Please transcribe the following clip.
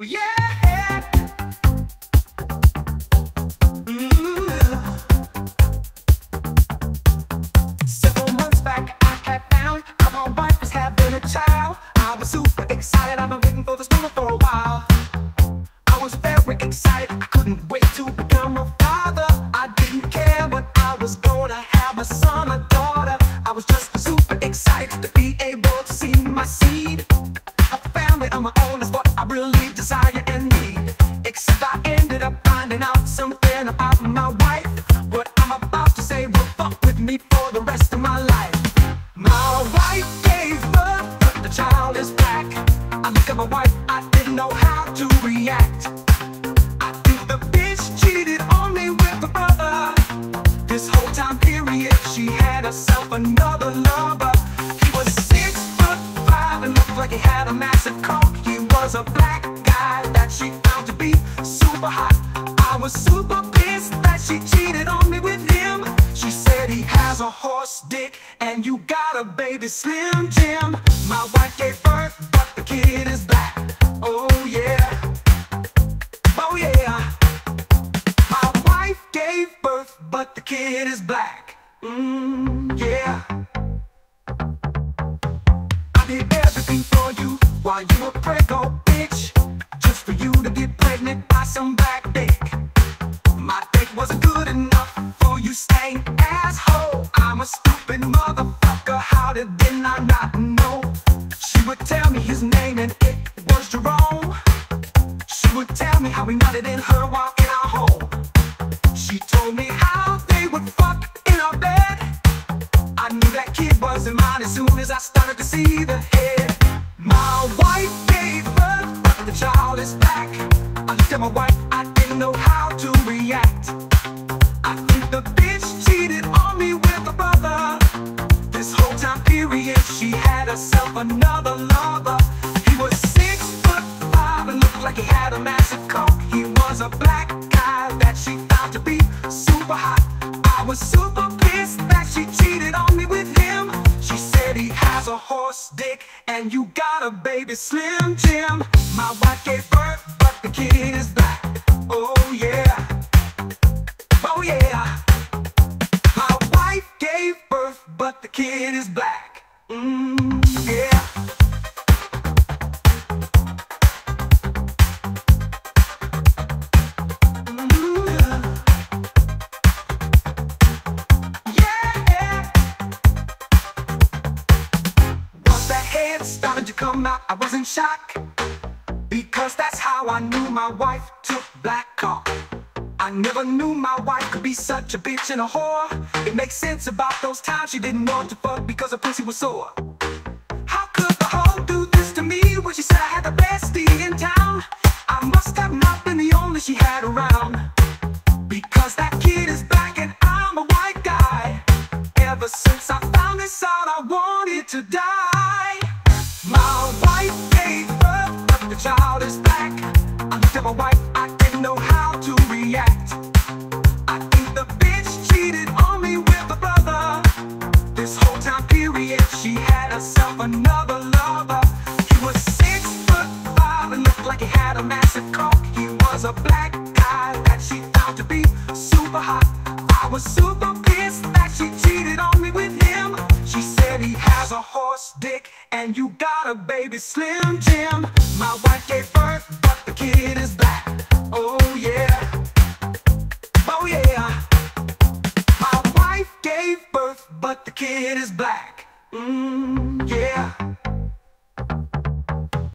Yeah. Mm. Several months back, I my wife having a child. I was super excited. I've been waiting for this moment for a while. I was very excited. Couldn't wait to become a father. I didn't care, I was gonna have a son, daughter. I was just super excited to be able to see my seed. My wife, I didn't know how to react. I think the bitch cheated on me with a brother. This whole time period, she had herself another lover. He was six foot five and looked like he had a massive cock. He was a black guy that she found to be super hot. I was super pissed that she cheated on me with him. She said he has a horse dick and you got a baby slim Jim. My but the kid is black. Mmm, yeah. I did everything for you while you were preggo, oh, bitch. Just for you to get pregnant by some black dick. My dick wasn't good enough for you, stank asshole. I'm a stupid motherfucker. How did then I not know? She would tell me his name and it was Jerome. She would tell me how we nutted in her while mine as soon as I started to see the head. My wife gave birth, but the child is back. I looked at my wife, I didn't know how to react. I think the bitch cheated on me with a brother. This whole time period, she had herself another lover. He was six foot five and looked like he had a massive cock. He was a black a horse dick and you got a baby slim Jim. My wife gave birth, but the kid is black. Oh yeah. Oh yeah. My wife gave birth, but the kid is black. Mmm, head started to come out, I was in shock. Because that's how I knew my wife took black cock. I never knew my wife could be such a bitch and a whore. It makes sense about those times she didn't want to fuck because her pussy was sore. How could the hoe do this to me when she said I had the bestie in town? I must have not been the only she had around. A black guy that she found to be super hot. I was super pissed that she cheated on me with him. She said he has a horse dick and you got a baby slim Jim. My wife gave birth, but the kid is black. Oh yeah. Oh yeah. My wife gave birth, but the kid is black. Mmm, yeah.